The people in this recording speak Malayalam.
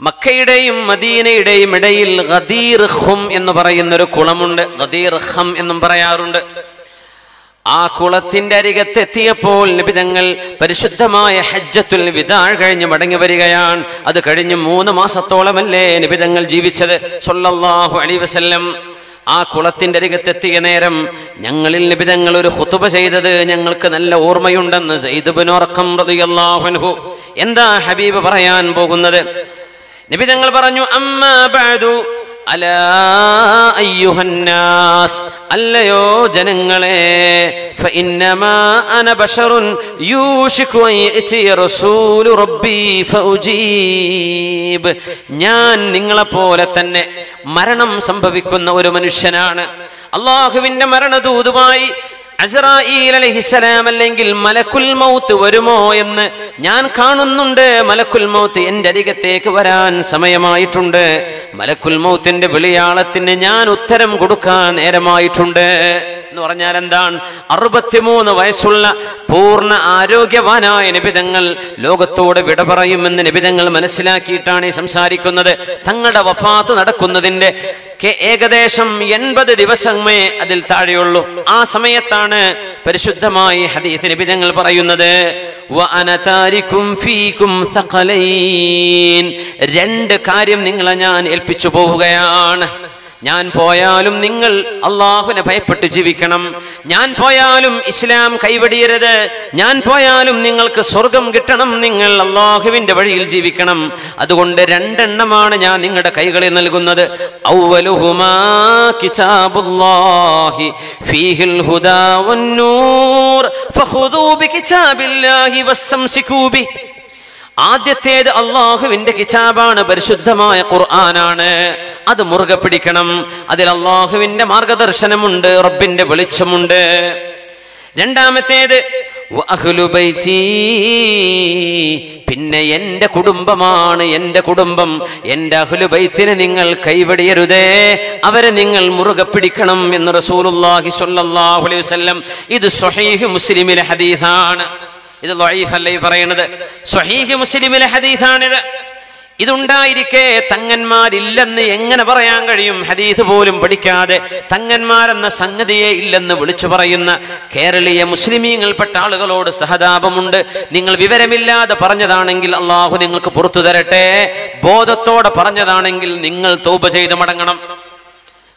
മക്കയുടെയും മദീനയുടെയും ഇടയിൽ ഗദീർ ഹും എന്ന് പറയുന്ന ഒരു കുളമുണ്ട്. ഗദീർ ഹം എന്നും പറയാറുണ്ട്. ആ കുളത്തിന്റെ അരികത്തെത്തിയപ്പോൾ നിബിതങ്ങൾ പരിശുദ്ധമായ ഹജ്ജത്തുൽ വിതാൾ കഴിഞ്ഞ് മടങ്ങി വരികയാണ്. അത് കഴിഞ്ഞ് മൂന്ന് മാസത്തോളമല്ലേ നിബിതങ്ങൾ ജീവിച്ചത്. സൊല്ലാഹു അലി വസല്ലം. ആ കുളത്തിന്റെ അരികത്തെത്തിയ നേരം ഞങ്ങളിൽ നിബിതങ്ങൾ ഒരു ഹുത്തുബ ചെയ്തത് ഞങ്ങൾക്ക് നല്ല ഓർമ്മയുണ്ടെന്ന് എന്താ ഹബീബ് പറയാൻ പോകുന്നത്? നിബിതങ്ങൾ പറഞ്ഞു അമ്മ അയ്യുഹന്നാസ് അല്ലയോ ജനങ്ങളെ ഞാൻ നിങ്ങളെ പോലെ തന്നെ മരണം സംഭവിക്കുന്ന ഒരു മനുഷ്യനാണ്. അള്ളാഹുവിന്റെ മരണദൂതുമായി അല്ലെങ്കിൽ മലക്കുൽ മൗത്ത് വരുമോ എന്ന് ഞാൻ കാണുന്നുണ്ട്. മലക്കുൽ മൗത്ത് എന്റെ അരികത്തേക്ക് വരാൻ സമയമായിട്ടുണ്ട്. മലക്കുൽ മൗത്തിന്റെ വിളിയാളത്തിന് ഞാൻ ഉത്തരം കൊടുക്കാൻ നേരമായിട്ടുണ്ട്. എന്ന് പറഞ്ഞാൽ എന്താണ്? അറുപത്തിമൂന്ന് വയസ്സുള്ള പൂർണ ആരോഗ്യവാനായ നിബിതങ്ങൾ ലോകത്തോട് വിട പറയുമെന്ന് നിബിതങ്ങൾ മനസ്സിലാക്കിയിട്ടാണ് ഈ സംസാരിക്കുന്നത്. തങ്ങളുടെ വഫാത്ത് നടക്കുന്നതിന്റെ ഏകദേശം എൺപത് ദിവസമേ അതിൽ താഴെയുള്ളൂ. ആ സമയത്താണ് പരിശുദ്ധമായി ഹദീസ് നിബിതങ്ങൾ പറയുന്നത്. രണ്ട് കാര്യം നിങ്ങളെ ഞാൻ ഏൽപ്പിച്ചു പോവുകയാണ്. ഞാൻ പോയാലും നിങ്ങൾ അള്ളാഹുവിനെ ഭയപ്പെട്ട് ജീവിക്കണം. ഞാൻ പോയാലും ഇസ്ലാം കൈവടിയരുത് ഞാൻ പോയാലും നിങ്ങൾക്ക് സ്വർഗം കിട്ടണം. നിങ്ങൾ അള്ളാഹുവിന്റെ വഴിയിൽ ജീവിക്കണം. അതുകൊണ്ട് രണ്ടെണ്ണമാണ് ഞാൻ നിങ്ങളുടെ കൈകളിൽ നൽകുന്നത്. ഫീഹിൽ ആദ്യത്തേത് അള്ളാഹുവിന്റെ കിതാബാണ് പരിശുദ്ധമായ ഖുർആനാണ്. അത് മുറുകെ പിടിക്കണം. അതിൽ അള്ളാഹുവിന്റെ മാർഗദർശനമുണ്ട് റബ്ബിന്റെ വെളിച്ചമുണ്ട്. രണ്ടാമത്തേത്. പിന്നെ എന്റെ കുടുംബമാണ് എന്റെ കുടുംബം. എന്റെ അഹുലുബൈത്തിന് നിങ്ങൾ കൈവടിയരുതേ. അവരെ നിങ്ങൾ മുറുകെ പിടിക്കണം എന്ന് റസൂലുല്ലാഹി വസല്ലം ഇത് സ്വഹീഹ് മുസ്ലിമിലെ ഹദീസാണ്. ഇത് ലൊയ്ഫല്ല ഈ പറയുന്നത് സ്വഹീഹ് മുസ്ലിമിലെ ഹദീസാണിത്. ഇതുണ്ടായിരിക്കെ തങ്ങന്മാരില്ലെന്ന് എങ്ങനെ പറയാൻ കഴിയും? ഹദീത് പോലും പഠിക്കാതെ തങ്ങന്മാരെന്ന സംഗതിയെ ഇല്ലെന്ന് വിളിച്ചു പറയുന്ന കേരളീയ മുസ്ലിമീങ്ങൾപ്പെട്ട ആളുകളോട് സഹതാപമുണ്ട്. നിങ്ങൾ വിവരമില്ലാതെ പറഞ്ഞതാണെങ്കിൽ അള്ളാഹു നിങ്ങൾക്ക് പുറത്തു തരട്ടെ. ബോധത്തോടെ പറഞ്ഞതാണെങ്കിൽ നിങ്ങൾ തോപ ചെയ്ത് മടങ്ങണം.